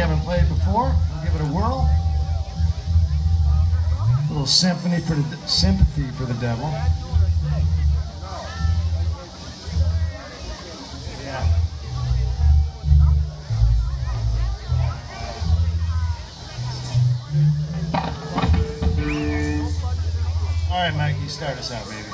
haven't played before. Give it a whirl. A little symphony for the sympathy for the devil. Yeah. All right, Mikey, start us out, baby.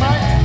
mate.